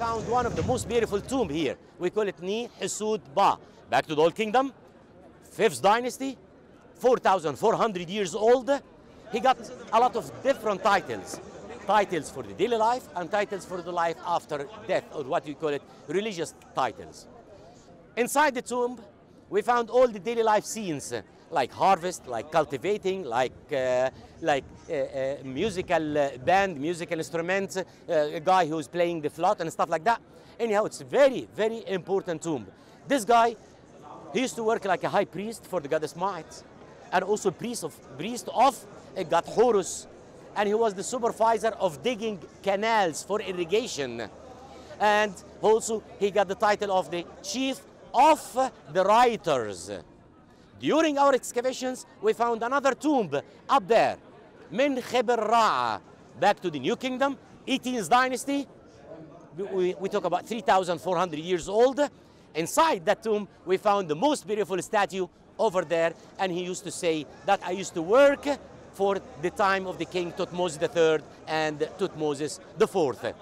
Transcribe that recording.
found one of the most beautiful tomb here. We call it Ni Husud Ba. Back to the Old Kingdom, 5th dynasty, 4,400 years old. He got a lot of different titles. Titles for the daily life and titles for the life after death, or what we call it, religious titles. Inside the tomb, we found all the daily life scenes, like harvest, like cultivating, like, uh, like uh, uh, musical uh, band, musical instruments, uh, a guy who's playing the flute and stuff like that. Anyhow, it's very, very important tomb. This guy, he used to work like a high priest for the goddess Ma'at, and also priest of, priest of god Horus, and he was the supervisor of digging canals for irrigation. And also, he got the title of the chief of the writers. During our excavations, we found another tomb up there, Min Khibr Ra'a, back to the New Kingdom, 18th dynasty. We, we talk about 3,400 years old. Inside that tomb, we found the most beautiful statue over there, and he used to say that I used to work for the time of the king Tutmosis III and Tutmosis IV.